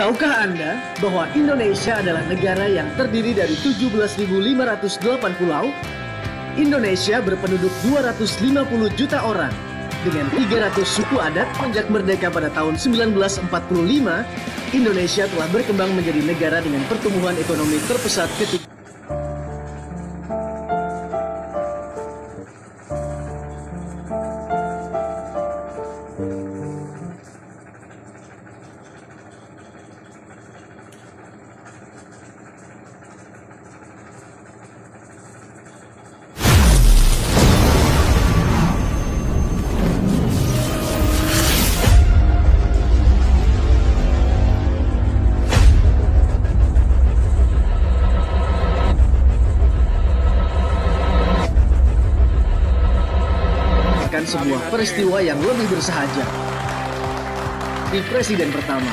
Tahukah Anda bahwa Indonesia adalah negara yang terdiri dari 17.508 pulau? Indonesia berpenduduk 250 juta orang dengan 300 suku adat sejak merdeka pada tahun 1945, Indonesia telah berkembang menjadi negara dengan pertumbuhan ekonomi terpesat ketiga. sebuah peristiwa yang lebih bersahaja. Di presiden pertama,